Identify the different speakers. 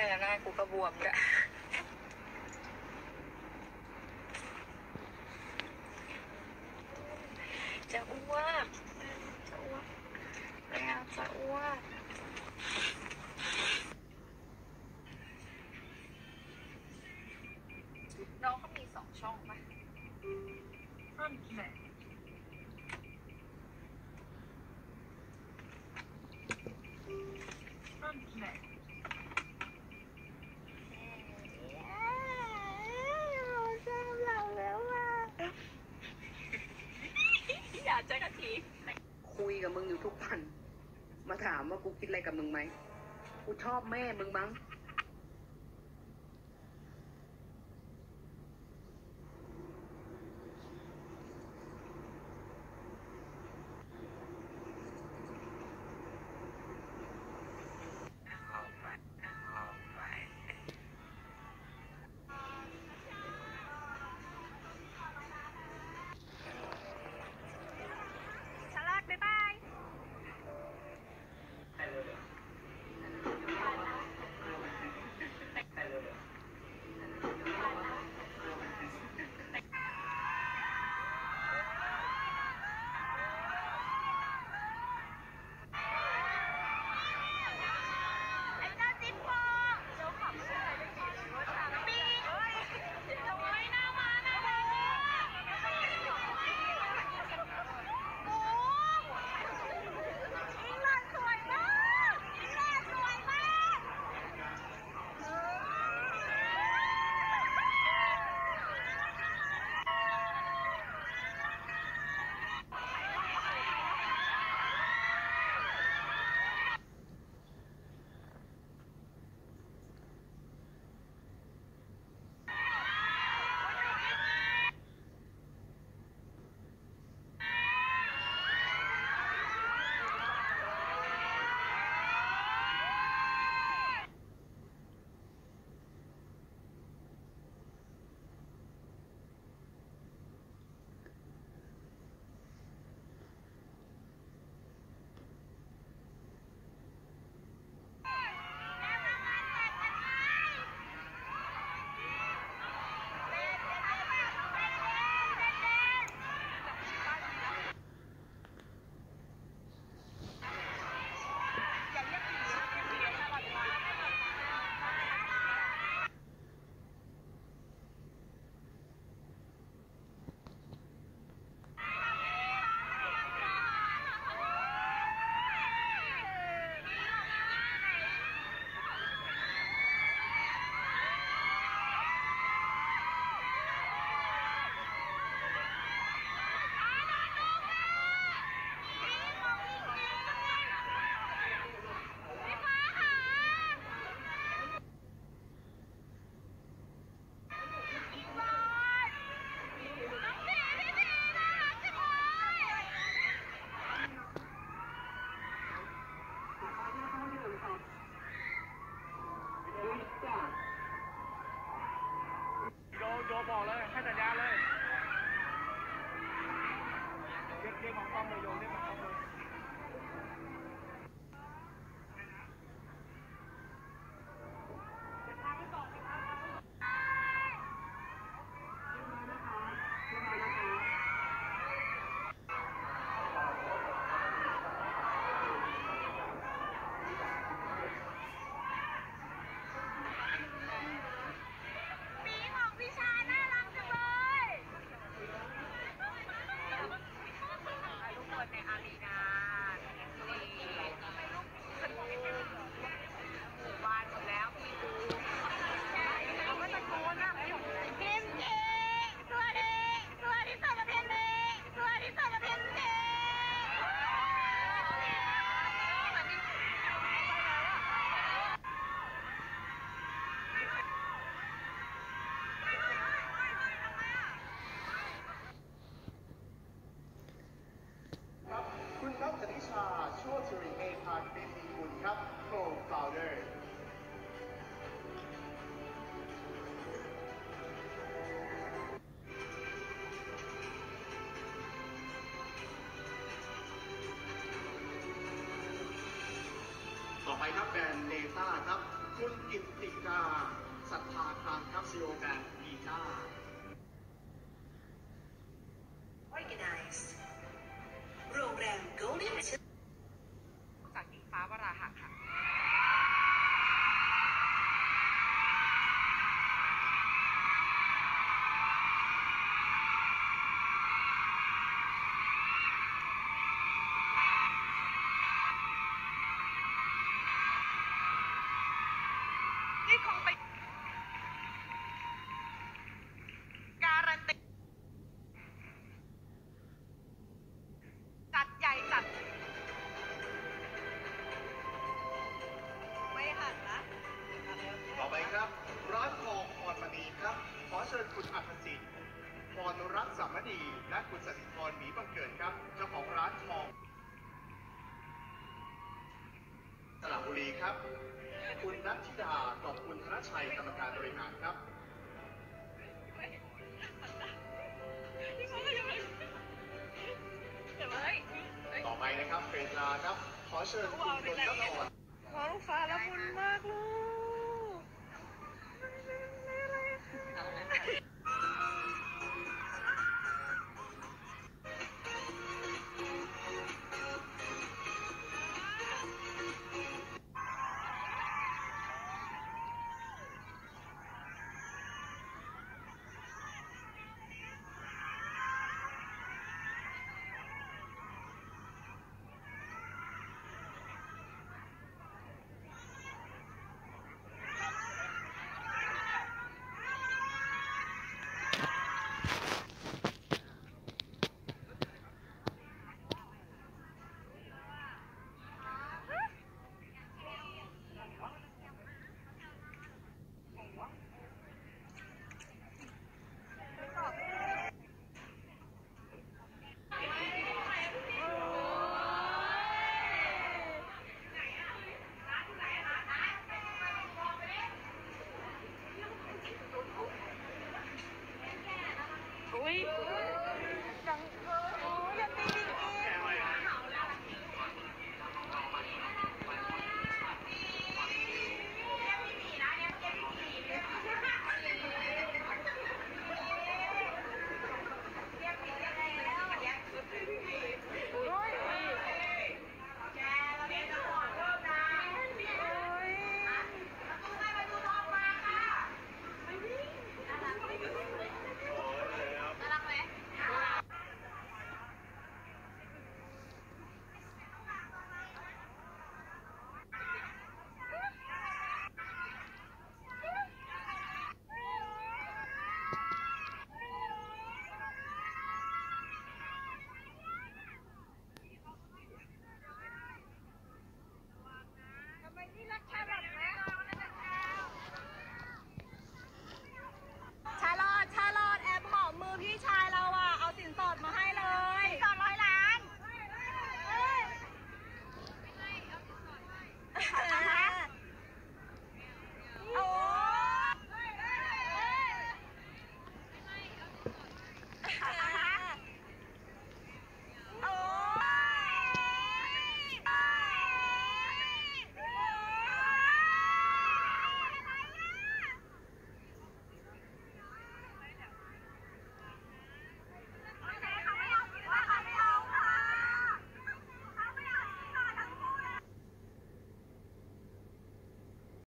Speaker 1: ม่หน้ากูก็บวมด้วยจะอ้วกจะอ้วกไม่เอาจะอ้วกน้องเขามีสองช่องปะ
Speaker 2: นั่นแหนแหละ
Speaker 1: อยาก เจอกันที
Speaker 3: คุยกับมึงอยู่ทุกวัน มาถามว่ากูคิดอะไรกับมึงไหม กูชอบแม่มึงมั้ง
Speaker 1: เลยให้สัญญาเลยเรียกเรียกของต้องเลโยงเรียกม เด
Speaker 4: ต้าครับ คุณกิตติกาศรัทธาคามครับซีโอแบรนด์กีตา
Speaker 1: ครั
Speaker 4: บ คุณนัทธิดาขอบคุณธนชัยกรรมการบริหารครับต่อไปนะครับเฟรนลาครับ ขอเชิญคุณนนทพร
Speaker 1: น้องฟ้าละมุนมากลูก 哎们个